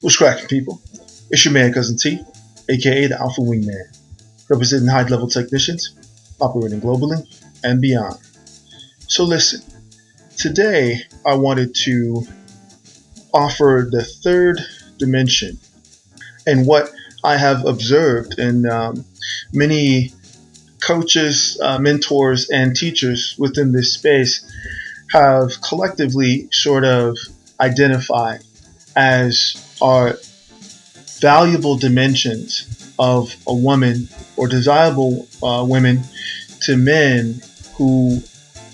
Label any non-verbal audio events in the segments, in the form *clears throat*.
What's cracking, people? It's your man, Cousin T, aka the Alpha Wingman, representing high level technicians, operating globally and beyond. So, listen, today I wanted to offer the third dimension and what I have observed in um, many coaches, uh, mentors, and teachers within this space have collectively sort of identified as are valuable dimensions of a woman or desirable uh, women to men who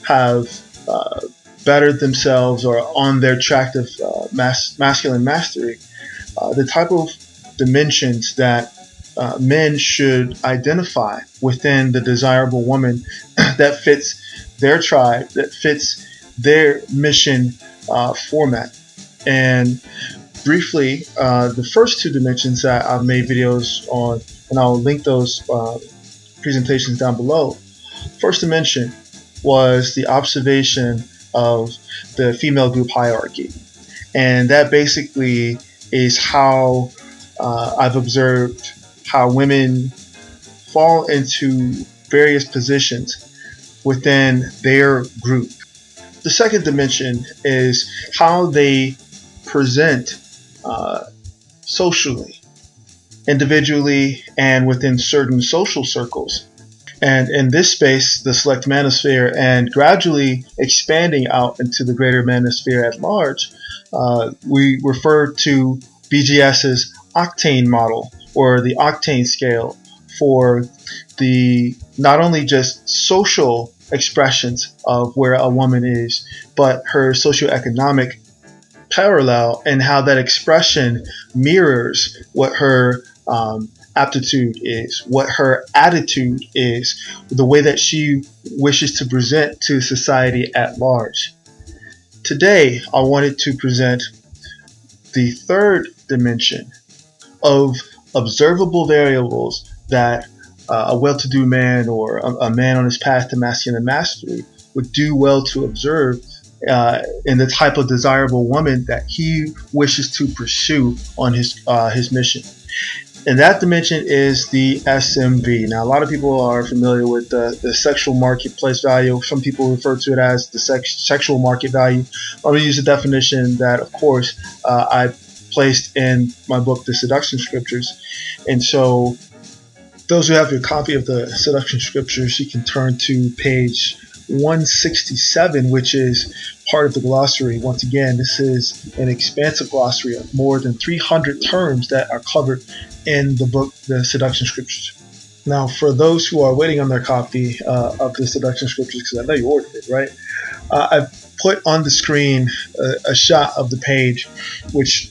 have uh, bettered themselves or on their track of uh, mas- masculine mastery. Uh, the type of dimensions that uh, men should identify within the desirable woman *clears throat* that fits their tribe, that fits their mission uh, format. And briefly, uh, the first two dimensions that I've made videos on, and I'll link those uh, presentations down below. First dimension was the observation of the female group hierarchy. And that basically is how uh, I've observed how women fall into various positions within their group. The second dimension is how they present uh, socially, individually, and within certain social circles. And in this space, the select manosphere, and gradually expanding out into the greater manosphere at large, uh, we refer to BGS's octane model or the octane scale for the not only just social expressions of where a woman is, but her socioeconomic parallel and how that expression mirrors what her um, aptitude is, what her attitude is, the way that she wishes to present to society at large. Today, I wanted to present the third dimension of observable variables that uh, a well to do man or a, a, man on his path to masculine mastery would do well to observe uh, in the type of desirable woman that he wishes to pursue on his uh, his mission. And that dimension is the SMV. Now, a lot of people are familiar with the, the sexual marketplace value. Some people refer to it as the sex, sexual market value. I'm going to use a definition that, of course, uh, I placed in my book, The Seduction Scriptures. And so, those who have your copy of the Seduction Scriptures, you can turn to page 167, which is part of the glossary. Once again, this is an expansive glossary of more than 300 terms that are covered in the book, The Seduction Scriptures. Now, for those who are waiting on their copy uh, of the Seduction Scriptures, because I know you ordered it, right? Uh, I've put on the screen a, a shot of the page, which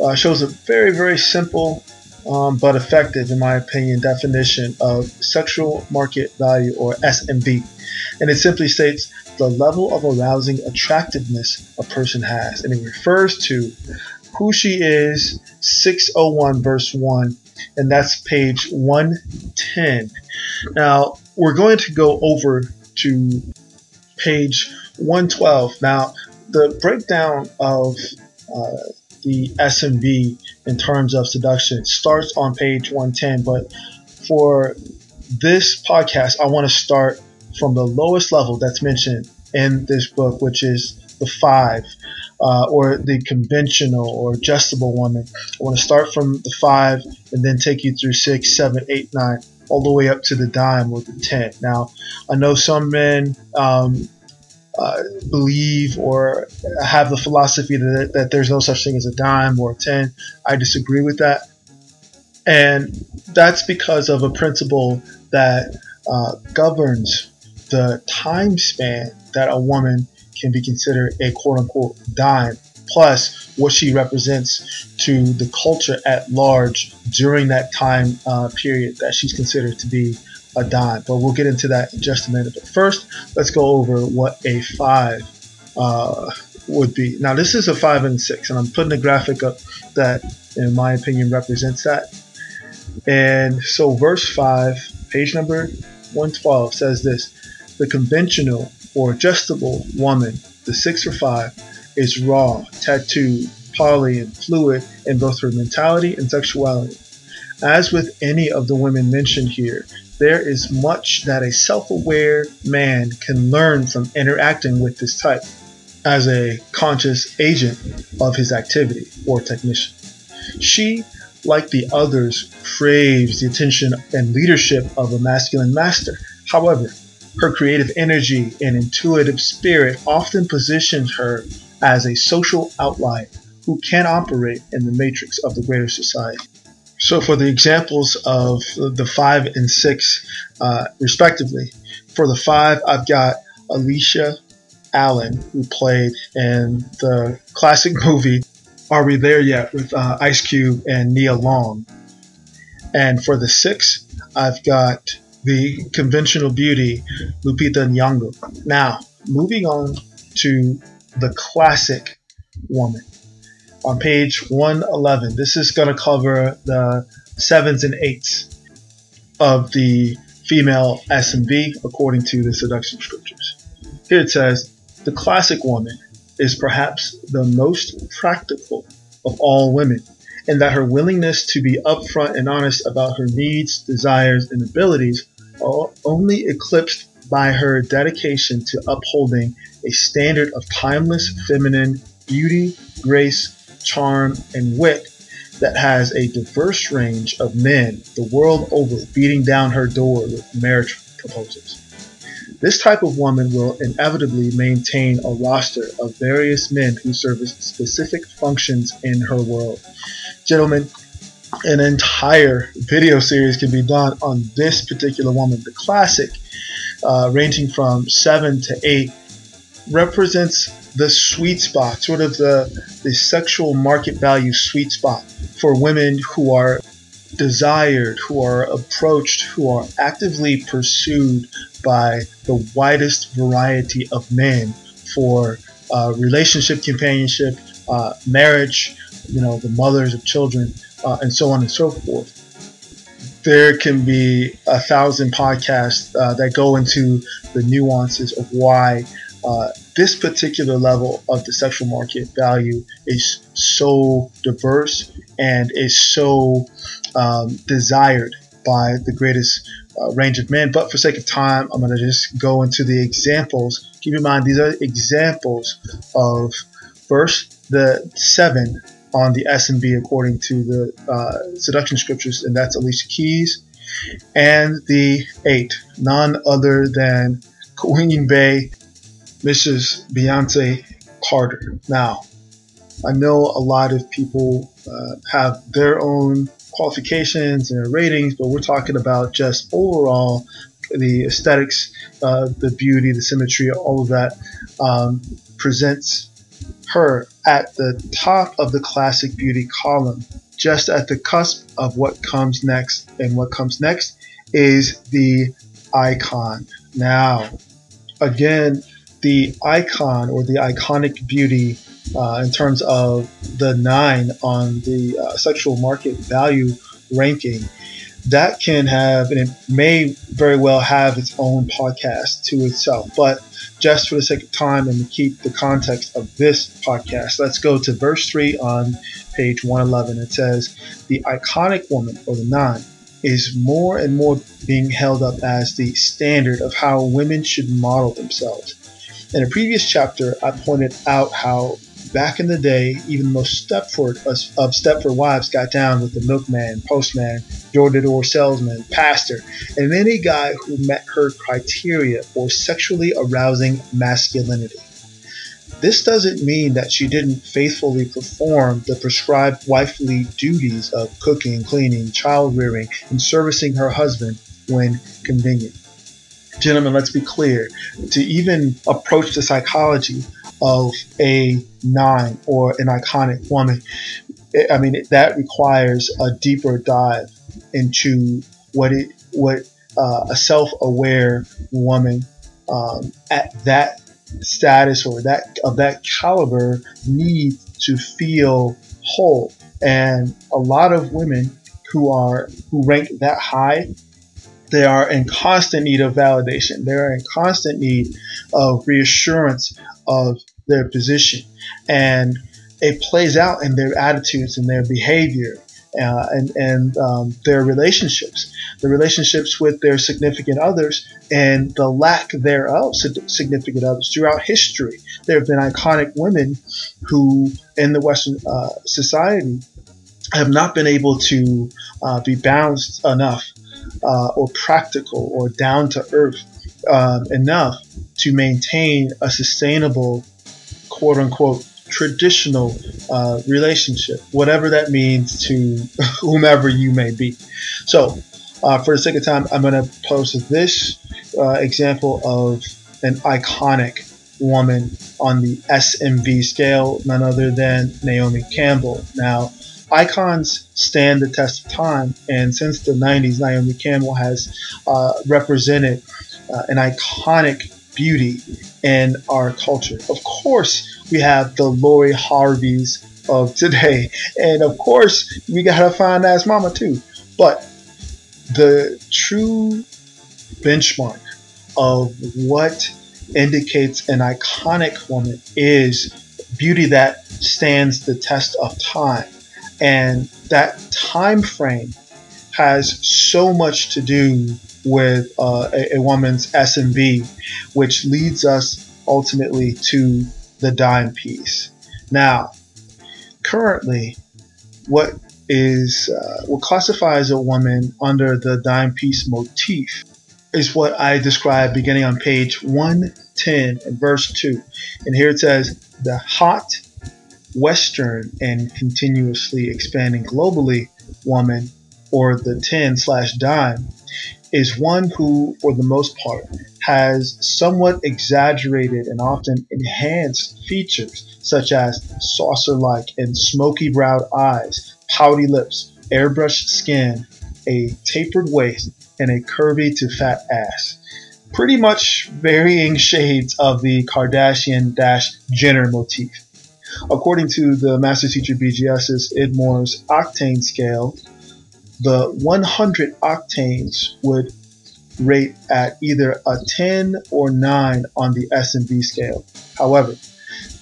uh, shows a very, very simple um, but effective, in my opinion, definition of sexual market value or SMV. And it simply states the level of arousing attractiveness a person has. And it refers to who she is, 601 verse 1, and that's page 110. Now, we're going to go over to page 112. Now, the breakdown of uh, the SMV in terms of seduction starts on page 110, but for this podcast, I want to start from the lowest level that's mentioned in this book, which is the five, uh, or the conventional or adjustable woman. I want to start from the five and then take you through six, seven, eight, nine, all the way up to the dime or the ten. Now, I know some men um, uh, believe or have the philosophy that, that there's no such thing as a dime or a ten. I disagree with that. And that's because of a principle that uh, governs the time span that a woman can be considered a quote unquote dime, plus what she represents to the culture at large during that time uh, period that she's considered to be a dime. But we'll get into that in just a minute. But first, let's go over what a five uh, would be. Now, this is a five and six, and I'm putting a graphic up that, in my opinion, represents that. And so, verse five, page number 112 says this the conventional or adjustable woman, the six or five, is raw, tattooed, poly, and fluid in both her mentality and sexuality. As with any of the women mentioned here, there is much that a self aware man can learn from interacting with this type as a conscious agent of his activity or technician. She, like the others, craves the attention and leadership of a masculine master. However, her creative energy and intuitive spirit often positions her as a social outlier who can operate in the matrix of the greater society. So, for the examples of the five and six, uh, respectively, for the five, I've got Aleisha Allen, who played in the classic *laughs* movie Are We There Yet with uh, Ice Cube and Nia Long. And for the six, I've got the conventional beauty Lupita Nyong'o. Now, moving on to the classic woman. On page 111, this is going to cover the sevens and eights of the female SMV according to the seduction scriptures. Here it says, the classic woman is perhaps the most practical of all women, in that her willingness to be upfront and honest about her needs, desires, and abilities are only eclipsed by her dedication to upholding a standard of timeless feminine beauty, grace, charm, and wit that has a diverse range of men the world over beating down her door with marriage proposals. This type of woman will inevitably maintain a roster of various men who serve specific functions in her world. Gentlemen, an entire video series can be done on this particular woman. The classic, uh, ranging from 7 to 8, represents the sweet spot, sort of the, the sexual market value sweet spot for women who are desired, who are approached, who are actively pursued by the widest variety of men for uh, relationship companionship, uh, marriage, you know, the mothers of children, uh, and so on and so forth. There can be a thousand podcasts uh, that go into the nuances of why uh, this particular level of the sexual market value is so diverse and is so um, desired by the greatest uh, range of men. But for sake of time, I'm going to just go into the examples. Keep in mind, these are examples of first the seven on the SMV according to the uh, seduction scriptures, and that's Alicia Keys, and the eight, none other than Queen Bey, Mrs. Beyonce Carter. Now, I know a lot of people uh, have their own qualifications and ratings, but we're talking about just overall the aesthetics, uh, the beauty, the symmetry, all of that um, presents her at the top of the classic beauty column, just at the cusp of what comes next. And what comes next is the icon. Now, again, the icon or the iconic beauty uh, in terms of the nine on the uh, sexual market value ranking, that can have, and it may very well have its own podcast to itself. But just for the sake of time and to keep the context of this podcast, let's go to verse 3 on page 111. It says, The iconic woman, or the nine, is more and more being held up as the standard of how women should model themselves. In a previous chapter, I pointed out how back in the day, even most Stepford of Stepford wives got down with the milkman, postman, door-to-door salesman, pastor, and any guy who met her criteria for sexually arousing masculinity. This doesn't mean that she didn't faithfully perform the prescribed wifely duties of cooking, cleaning, child rearing, and servicing her husband when convenient. Gentlemen, let's be clear. To even approach the psychology of a nine or an iconic woman, I mean, that requires a deeper dive into what it, what uh, a self-aware woman um, at that status or that of that caliber needs to feel whole. And a lot of women who are who rank that high they are in constant need of validation. They are in constant need of reassurance of their position. And it plays out in their attitudes and their behavior uh, and and um, their relationships, the relationships with their significant others, and the lack thereof significant others throughout history. There have been iconic women who, in the Western uh, society, have not been able to uh, be balanced enough, uh, or practical, or down to earth um, enough to maintain a sustainable, quote unquote, traditional uh, relationship, whatever that means to *laughs* whomever you may be. So, uh, for the sake of time, I'm going to post this uh, example of an iconic woman on the SMV scale, none other than Naomi Campbell. Now, icons stand the test of time, and since the 90s, Naomi Campbell has uh, represented uh, an iconic beauty in our culture. Of course, we have the Lori Harveys of today, *laughs* and of course, we gotta find Nas Mama too. But the true benchmark of what indicates an iconic woman is beauty that stands the test of time and that time frame has so much to do with uh, a, a, woman's SMV, which leads us ultimately to the dime piece. Now, currently, what is uh, what classifies a woman under the dime piece motif is what I described beginning on page 110 and verse 2. And here it says, the hot, western, and continuously expanding globally woman, or the 10 slash dime, is one who, for the most part, has somewhat exaggerated and often enhanced features such as saucer like and smoky browed eyes, pouty lips, airbrushed skin, a tapered waist, and a curvy to fat ass. Pretty much varying shades of the Kardashian Jenner motif. According to the Master Teacher BGS's IBMOR's octane scale, the 100 octanes would rate at either a 10 or 9 on the SMV scale. However,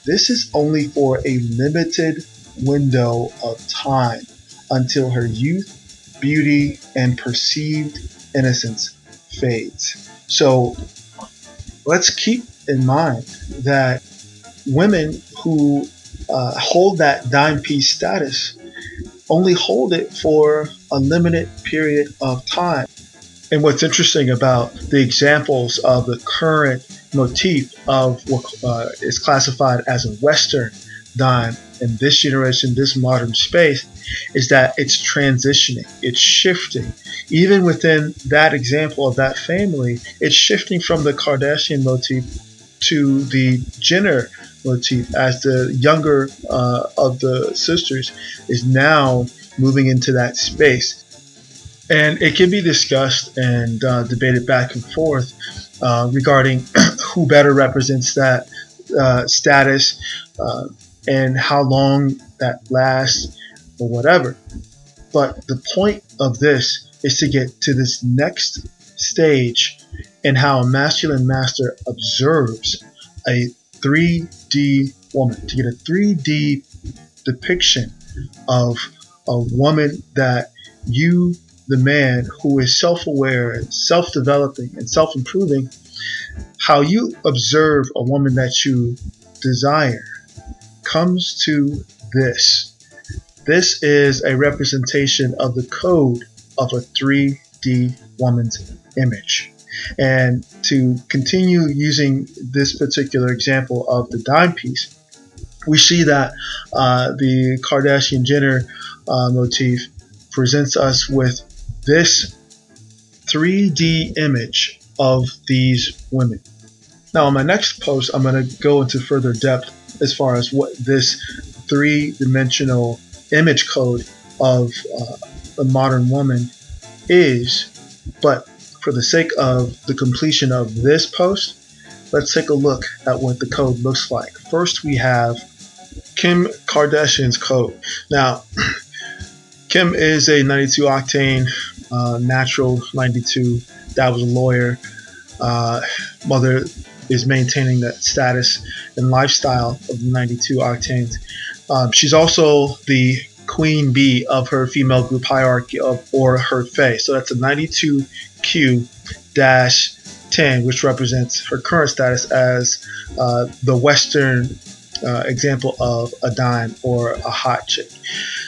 this is only for a limited window of time until her youth, beauty, and perceived innocence fades. So let's keep in mind that women who uh, hold that dime piece status only hold it for a limited period of time. And what's interesting about the examples of the current motif of what uh, is classified as a Western dime in this generation, this modern space, is that it's transitioning, it's shifting. Even within that example of that family, it's shifting from the Kardashian motif to the Jenner motif as the younger uh, of the sisters is now moving into that space. And it can be discussed and uh, debated back and forth uh, regarding *clears throat* who better represents that uh, status uh, and how long that lasts or whatever. But the point of this is to get to this next stage and how a masculine master observes a 3D woman, to get a 3D depiction of a woman that you, the man who is self aware and self developing and self improving, how you observe a woman that you desire comes to this. This is a representation of the code of a 3D woman's image. And to continue using this particular example of the dime piece, we see that uh, the Kardashian Jenner uh, motif presents us with this 3D image of these women. Now, in my next post, I'm going to go into further depth as far as what this three dimensional image code of uh, a modern woman is. But for the sake of the completion of this post, let's take a look at what the code looks like. First, we have Kim Kardashian's code. Now, *clears throat* Kim is a 92 octane uh, natural 92. Dad was a lawyer. Uh, mother is maintaining that status and lifestyle of the 92 octane. Um, she's also the queen bee of her female group hierarchy of, or her Fegh. So that's a 92Q 10, which represents her current status as uh, the Western uh, example of a dime or a hot chick.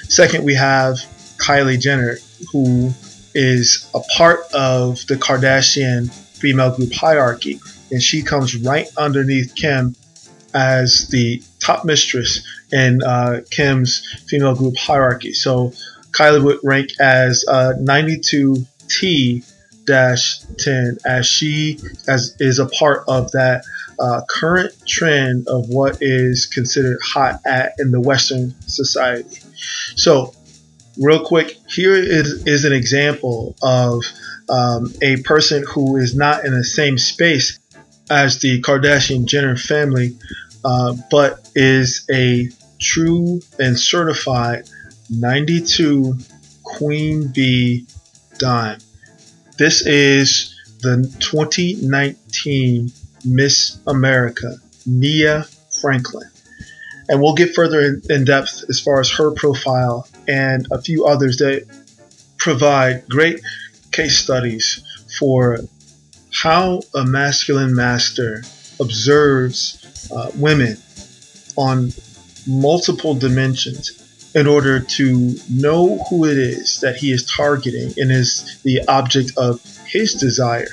Second, we have Kylie Jenner, who is a part of the Kardashian female group hierarchy, and she comes right underneath Kim as the top mistress in uh, Kim's female group hierarchy. So Kylie would rank as uh, 92T 10 as she as is a part of that uh, current trend of what is considered hot at in the Western society. So, real quick, here is, is an example of um, a person who is not in the same space as the Kardashian Jenner family, uh, but is a true and certified 92 Queen Bee dime. This is the 2019 Miss America, Nia Franklin. And we'll get further in, in depth as far as her profile and a few others that provide great case studies for how a masculine master observes uh, women on multiple dimensions in order to know who it is that he is targeting and is the object of his desire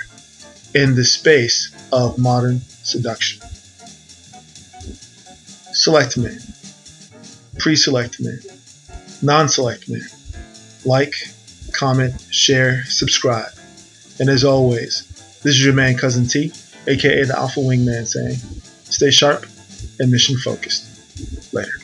in the space of modern seduction. Select men, pre select men, non select men. Like, comment, share, subscribe. And as always, this is your man, Cousin T, aka the Alpha Wingman, saying Stay sharp and mission focused. Later.